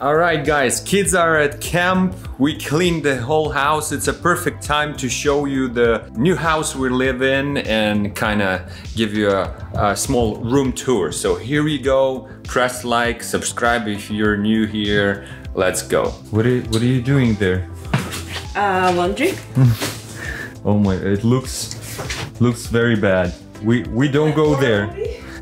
All right, guys, kids are at camp. We cleaned the whole house. It's a perfect time to show you the new house we live in and kind of give you a, a small room tour. So here we go. Press like, subscribe if you're new here. Let's go. What are, what are you doing there? Uh, laundry. Oh my, it looks looks very bad. We we don't go there.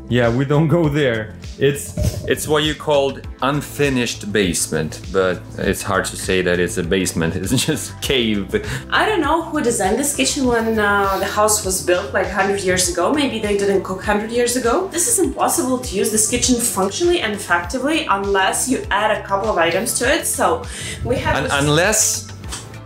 Yeah, we don't go there. It's it's what you called unfinished basement, but it's hard to say that it's a basement. It's just cave. I don't know who designed this kitchen when uh, the house was built like 100 years ago. Maybe they didn't cook 100 years ago. This is impossible to use this kitchen functionally and effectively unless you add a couple of items to it. So we have Un- unless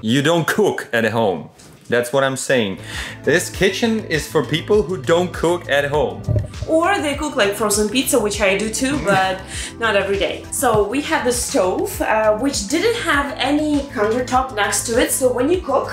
you don't cook at home. That's what I'm saying. This kitchen is for people who don't cook at home. Or they cook like frozen pizza, which I do too, but not every day. So we have the stove, uh, which didn't have any countertop next to it. So when you cook,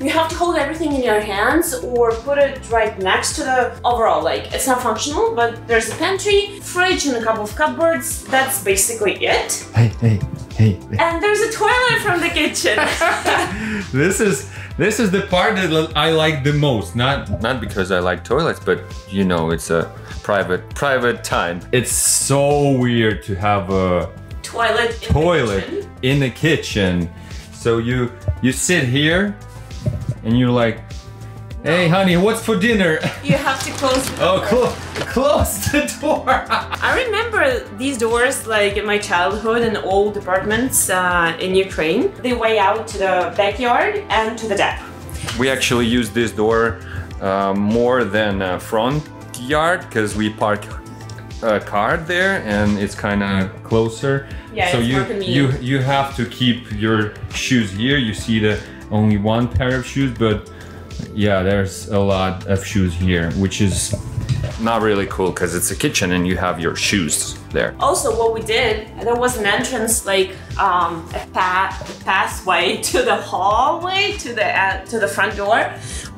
you have to hold everything in your hands or put it right next to the overall. Like it's not functional, but there's a pantry, fridge, and a couple of cupboards. That's basically it. Hey, hey, hey. And there's a toilet from the kitchen. This is this is the part that I like the most. Not not because I like toilets, but you know, it's a private private time. It's so weird to have a toilet. In toilet kitchen. in the kitchen. So you you sit here and you're like, "Hey, honey, what's for dinner?" You have to close. The Oh, door. close the door. I remember these doors like in my childhood in old apartments uh, in Ukraine. They way out to the backyard and to the deck. we actually use this door uh, more than a front yard because we park a car there and it's kind of closer. Yeah, so you you you have to keep your shoes here. You see the only one pair of shoes, but yeah, there's a lot of shoes here, which is not really cool because it's a kitchen and you have your shoes there. Also, what we did, there was an entrance, like um, a, path, pathway to the hallway to the uh, to the front door,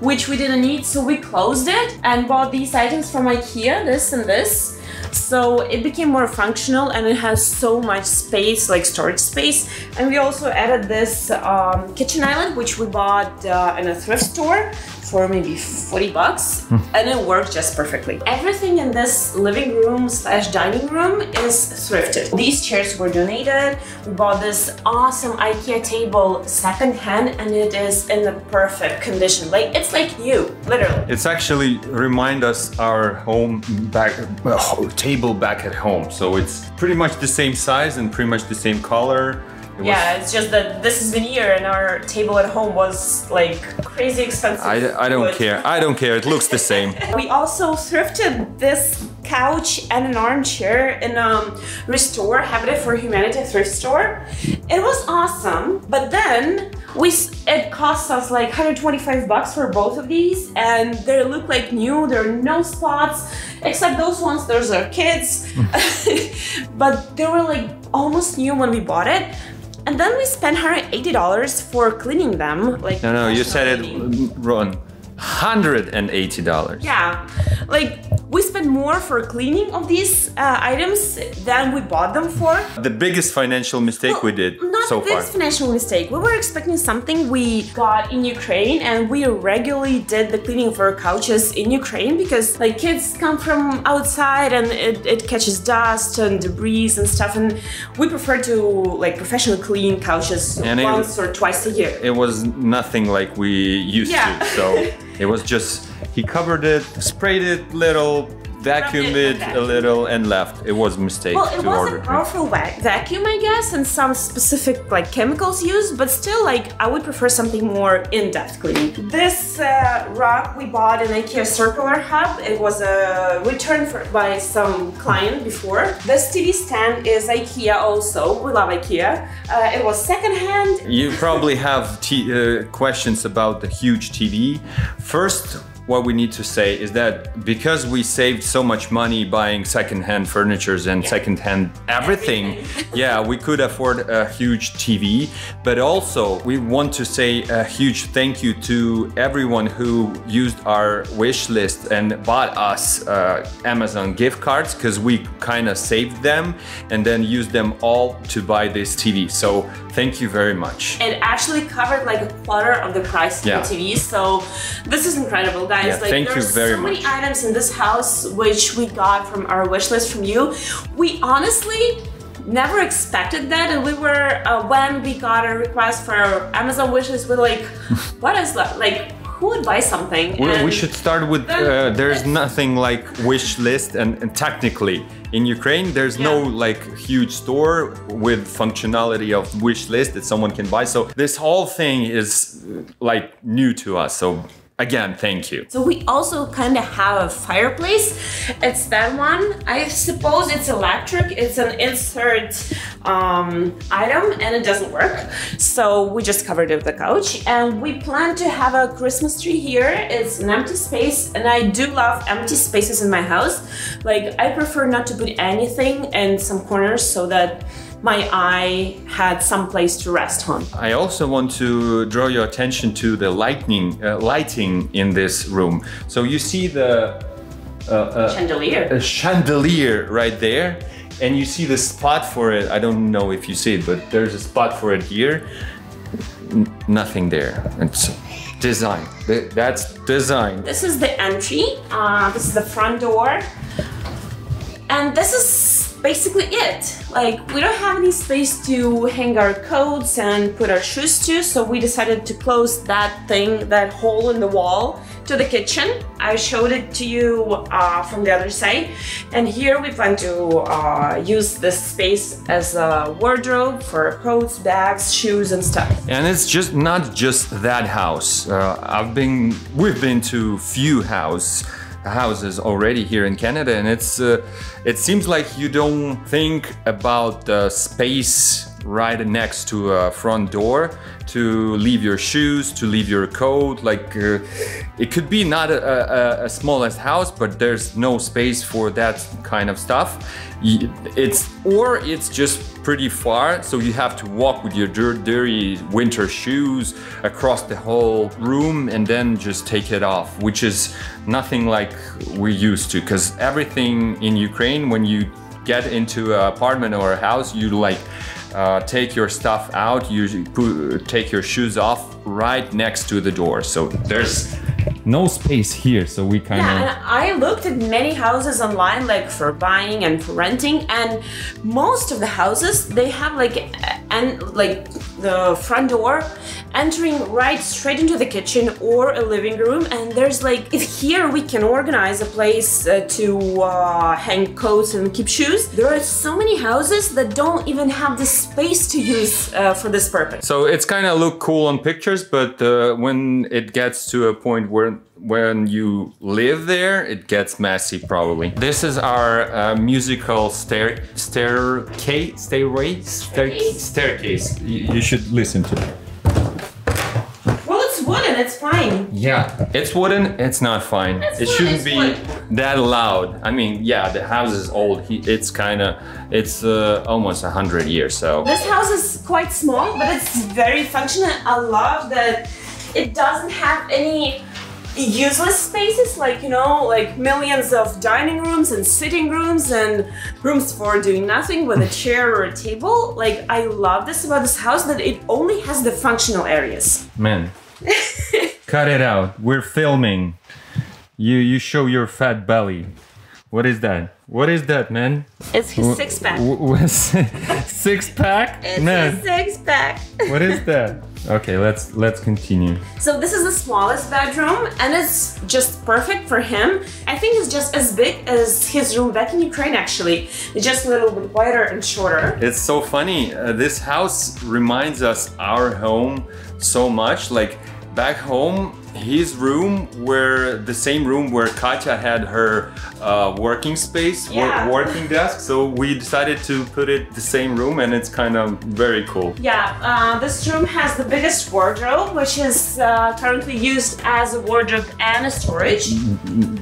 which we didn't need, so we closed it and bought these items from IKEA, this and this. So it became more functional and it has so much space, like storage space. And we also added this um, kitchen island, which we bought uh, in a thrift store for maybe 40 bucks and it worked just perfectly. Everything in this living room slash dining room is thrifted. These chairs were donated. We bought this awesome IKEA table secondhand and it is in the perfect condition. Like it's like new, literally. It's actually remind us our home back uh, table back at home. So it's pretty much the same size and pretty much the same color. It was- Yeah, it's just that this is veneer and our table at home was like crazy expensive. I, I don't care. I don't care. It looks the same. We also thrifted this couch and an armchair in um, Restore Habitat for Humanity thrift store. It was awesome, but then we it cost us like 125 bucks for both of these, and they look like new. There are no spots except those ones. Those are kids, but they were like almost new when we bought it. And then we spent $180 for cleaning them. Like No, no, you said it wrong. $180. Yeah, like we spent more for cleaning of these uh, items than we bought them for. The biggest financial mistake we did Not so this far. financial mistake. We were expecting something we got in Ukraine, and we regularly did the cleaning for couches in Ukraine because like kids come from outside and it, it catches dust and debris and stuff, and we prefer to like professionally clean couches And it- once or twice a year. It was nothing like we used Yeah. to. So it was just, he covered it, sprayed it little, vacuumed it, a little and left. It was a mistake Well, it to was order. a powerful va- vacuum, I guess, and some specific like chemicals used, but still, like I would prefer something more in-depth cleaning. This uh, rug we bought in IKEA Circular Hub. It was a return for, by some client before. This TV stand is IKEA also. We love IKEA. Uh, it was secondhand. You probably have t- uh, questions about the huge TV. First, what we need to say is that because we saved so much money buying secondhand furnitures and secondhand everything, Everything. yeah, we could afford a huge TV. But also, we want to say a huge thank you to everyone who used our wish list and bought us uh, Amazon gift cards because we kind of saved them and then used them all to buy this TV. So thank you very much. It actually covered like a quarter of the price Yeah. of the TV. So this is incredible, guys. Yeah, like thank you there's very so many items in this house which we got from our wish list from you. We honestly never expected that and we were uh, when we got a request for our amazon wishes we're like what is that? Like who would buy something? We, we should start with uh, there's nothing like wish list and, and technically in Ukraine there's no like huge store with functionality of wish list that someone can buy. So this whole thing is like new to us. So again thank you So we also kind of have a fireplace. It's that one. I suppose it's electric. It's an insert um, item and it doesn't work. So we just covered it with the couch. And we plan to have a Christmas tree here. It's an empty space and I do love empty spaces in my house. Like I prefer not to put anything in some corners so that my eye had some place to rest on. I also want to draw your attention to the lightning uh, lighting in this room so you see the uh, uh, Chandelier. a chandelier right there and you see the spot for it i don't know if you see it but there's a spot for it here N- nothing there it's design that's design This is the entry. Uh, this is the front door. And this is basically it. Like, we don't have any space to hang our coats and put our shoes to, so we decided to close that thing, that hole in the wall, to the kitchen. I showed it to you uh, from the other side. And here we plan to uh, use this space as a wardrobe for coats, bags, shoes, and stuff. and it's just not just that house uh, i've been we've been to few house houses already here in canada and it's uh, it seems like you don't think about the space right next to a front door to leave your shoes to leave your coat like uh, it could be not a, a, a smallest house but there's no space for that kind of stuff. It's or it's just pretty far so you have to walk with your dirty winter shoes across the whole room and then just take it off which is nothing like we're used to because everything in ukraine when you get into an apartment or a house you like uh, take your stuff out you put, take your shoes off right next to the door. So there's no space here so we kind Yeah, of and I looked at many houses online, like for buying and for renting, and most of the houses they have like and like the front door entering right straight into the kitchen or a living room, and there's like if here we can organize a place uh, to uh, hang coats and keep shoes. There are so many houses that don't even have the space to use uh, for this purpose. So it's kind of look cool on pictures, but uh, when it gets to a point where when you live there, it gets messy probably. This is our uh, musical stair staircase stairway stair Staircase. staircase. You, you should listen to it. It's fine. Yeah, it's wooden. It's not fine. It's it wood, shouldn't be wood. that loud. I mean, yeah, the house is old. He, it's kind of it's uh, almost a hundred years. So This house is quite small, but it's very functional. I love that it doesn't have any useless spaces like you know like millions of dining rooms and sitting rooms and rooms for doing nothing with a chair or a table like i love this about this house that it only has the functional areas Man, cut it out. We're filming. You you show your fat belly. What is that? What is that, man? it's his six pack six pack? it's man, his six pack what is that? Okay, let's let's continue. So this is the smallest bedroom and it's just perfect for him. I think it's just as big as his room back in Ukraine actually. It's just a little bit wider and shorter. It's so funny. Uh, this house reminds us our home so much. Like back home, his room where the same room where Katya had her uh, working space, wor- working desk. So we decided to put it the same room, and it's kind of very cool. Yeah, uh, this room has the biggest wardrobe, which is uh, currently used as a wardrobe and a storage.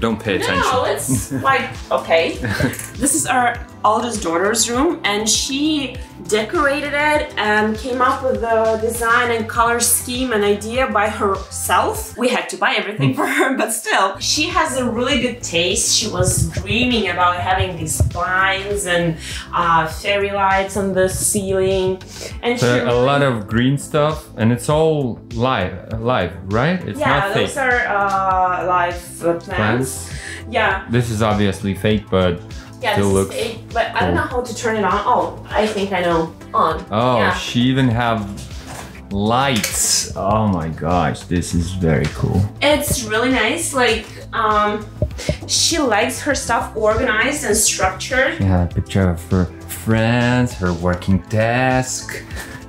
Don't pay attention. No, it's like okay. this is our oldest daughter's room, and she decorated it and came up with the design and color scheme and idea by herself. We had to buy everything for her, but still, she has a really good taste. She was dreaming about having these blinds and uh, fairy lights on the ceiling, and she So a lot of green stuff, and it's all live, live, right? It's yeah, not fake. those are uh, live uh, plants. Plants. Yeah, This is obviously fake, but Yeah, Still this looks is fake, but I don't know how to turn it on. Oh, I think I know. On. oh, Yeah. she even have lights. Oh my gosh, this is very cool. It's really nice. Like, um, she likes her stuff organized and structured. Yeah, a picture of her friends, her working desk.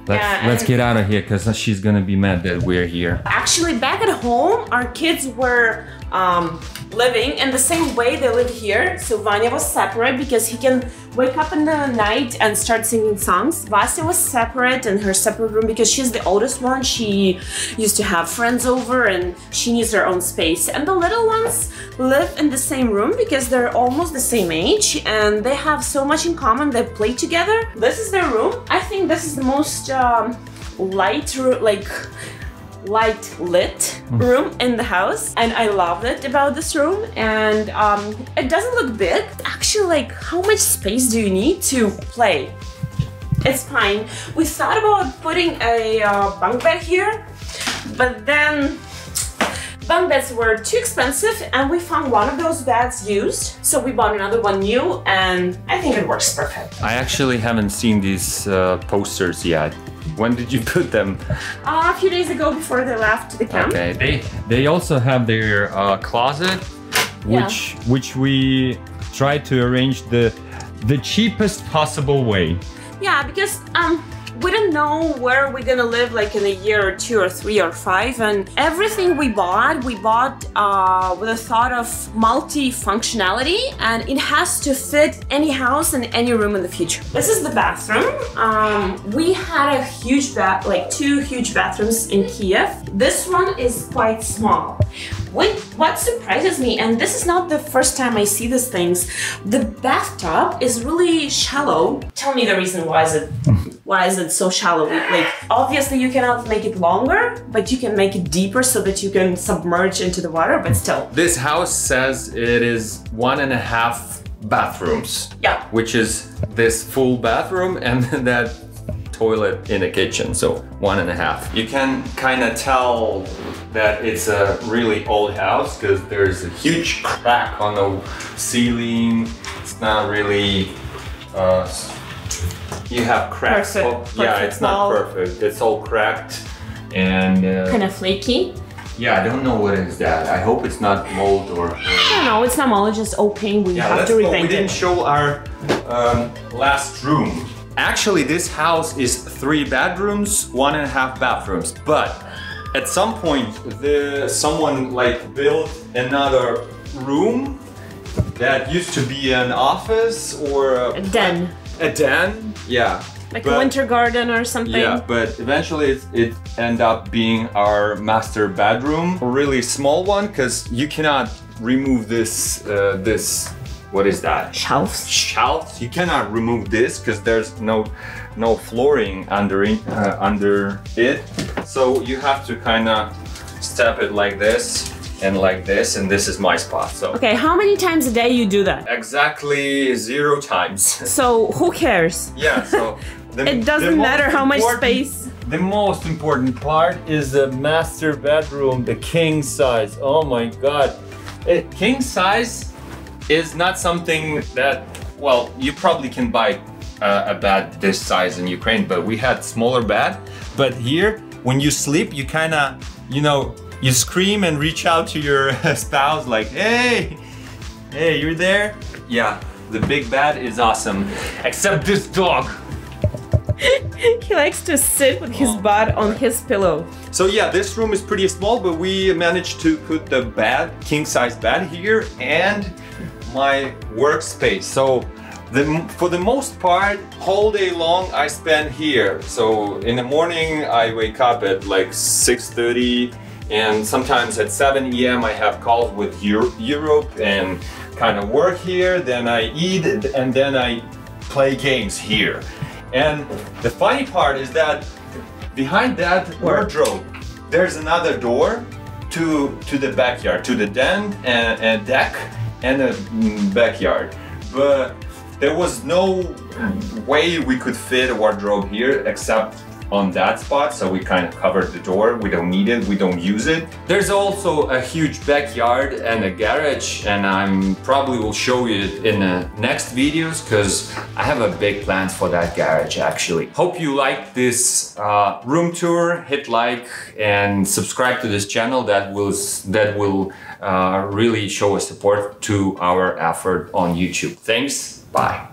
Let's Yeah, let's get out of here because she's gonna be mad that we're here. Actually, back at home, our kids were um, living in the same way they live here. So Vanya was separate because he can wake up in the night and start singing songs. Vasya was separate in her separate room because she's the oldest one. She used to have friends over and she needs her own space. And the little ones live in the same room because they're almost the same age and they have so much in common. They play together. This is their room. I think this is the most um, light, like light lit room in the house and i loved it about this room and um, it doesn't look big. Actually like how much space do you need to play? It's fine. We thought about putting a uh, bunk bed here but then bunk beds were too expensive and we found one of those beds used so we bought another one new and i think it works perfect. I actually haven't seen these uh, posters yet. When did you put them? uh, a few days ago before they left the camp Okay. They they also have their uh, closet, which which we tried to arrange the the cheapest possible way. Yeah, because um we don't know where we're gonna live like in a year or two or three or five and everything we bought we bought uh, with a thought of multi-functionality and it has to fit any house and any room in the future. This is the bathroom. Um, we had a huge bath like two huge bathrooms in kiev. This one is quite small. What, what surprises me, and this is not the first time I see these things, the bathtub is really shallow. Tell me the reason why is it why is it so shallow? Like obviously you cannot make it longer, but you can make it deeper so that you can submerge into the water, but still. This house says it is one and a half bathrooms. Yeah. Which is this full bathroom and that toilet in the kitchen. So one and a half. You can kind of tell that it's a really old house because there's a huge crack on the ceiling. It's not really. Uh, s- you have cracks. Perfect- Oh, yeah, perfect it's not wall. perfect. It's all cracked. And uh, Kind of flaky. yeah, I don't know what is that. I hope it's not mold or. I don't know, it's not mold, it's just opaque. We yeah, have to go. We didn't show our um, last room. Actually, this house is three bedrooms, one and a half bathrooms. But at some point, the someone like built another room that used to be an office or a, A den. A den, yeah. Like But- a winter garden or something. yeah, but eventually it, it end up being our master bedroom, a really small one, because you cannot remove this uh, this what is that Shelves. shelf? You cannot remove this because there's no no flooring under it, uh, under it. So you have to kind of step it like this and like this, and this is my spot. So Okay, how many times a day you do that? exactly zero times. So who cares? yeah. So the, It doesn't matter how much important- space. The most important part is the master bedroom, the king size. Oh my god. It, king size is not something that, well, you probably can buy uh, a bed this size in Ukraine, but we had smaller bed. But here, when you sleep, you kind of, you know, you scream and reach out to your spouse like, hey, hey, you're there? Yeah, the big bed is awesome. Except this dog. he likes to sit with his oh. butt on his pillow. So yeah, this room is pretty small, but we managed to put the bed, king size bed here and my workspace. So the, for the most part, whole day long I spend here. So in the morning I wake up at like 6.30 and sometimes at 7 a.m. I have calls with Euro Europe and kind of work here, then I eat and then I play games here. And the funny part is that behind that wardrobe, there's another door to to the backyard, to the den and, and deck and a mm, backyard. But there was no way we could fit a wardrobe here except on that spot so we kind of covered the door. We don't need it we don't use it. There's also a huge backyard and a garage and i'm probably will show you it in the next videos because i have a big plans for that garage actually. Hope you like this uh, room tour. Hit like and subscribe to this channel. That will that will uh, really show a support to our effort on youtube. Thanks. Bye